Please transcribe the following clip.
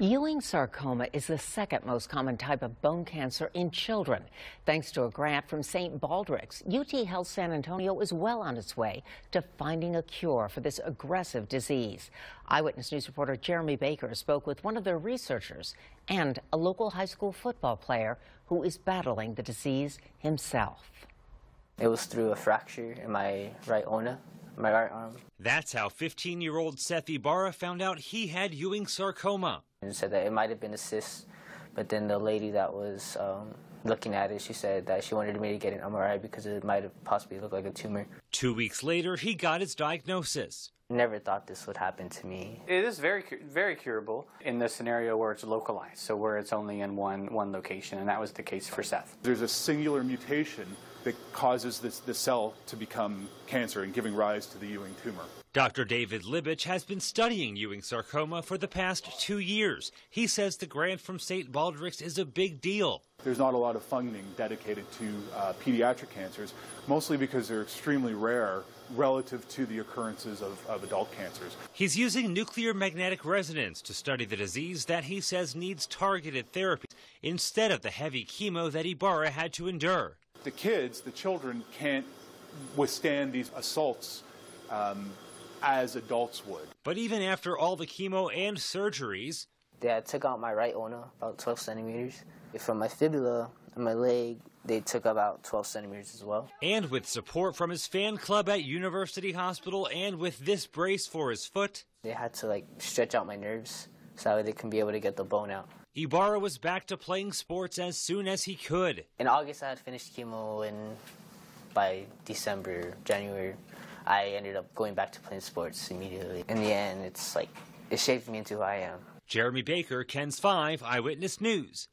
Ewing sarcoma is the second most common type of bone cancer in children. Thanks to a grant from St. Baldrick's, UT Health San Antonio is well on its way to finding a cure for this aggressive disease. Eyewitness News reporter Jeremy Baker spoke with one of their researchers and a local high school football player who is battling the disease himself. It was through a fracture in my right ulna my right arm. That's how 15-year-old Seth Ibarra found out he had Ewing sarcoma. And said that it might have been a cyst, but then the lady that was um, looking at it, she said that she wanted me to get an MRI because it might have possibly looked like a tumor. Two weeks later, he got his diagnosis. Never thought this would happen to me. It is very, very curable in the scenario where it's localized, so where it's only in one, one location, and that was the case for Seth. There's a singular mutation that causes this, the cell to become cancer and giving rise to the Ewing tumor. Dr. David Libich has been studying Ewing sarcoma for the past two years. He says the grant from St. Baldrick's is a big deal. There's not a lot of funding dedicated to uh, pediatric cancers, mostly because they're extremely rare relative to the occurrences of, of adult cancers. He's using nuclear magnetic resonance to study the disease that he says needs targeted therapies instead of the heavy chemo that Ibarra had to endure. The kids, the children, can't withstand these assaults um, as adults would. But even after all the chemo and surgeries, they took out my right ulna, about 12 centimeters. From my fibula and my leg, they took about 12 centimeters as well. And with support from his fan club at University Hospital and with this brace for his foot, they had to like stretch out my nerves so that they can be able to get the bone out. Ibarra was back to playing sports as soon as he could. In August, I had finished chemo, and by December, January, I ended up going back to playing sports immediately. In the end, it's like, it shaped me into who I am. Jeremy Baker, KENS 5 Eyewitness News.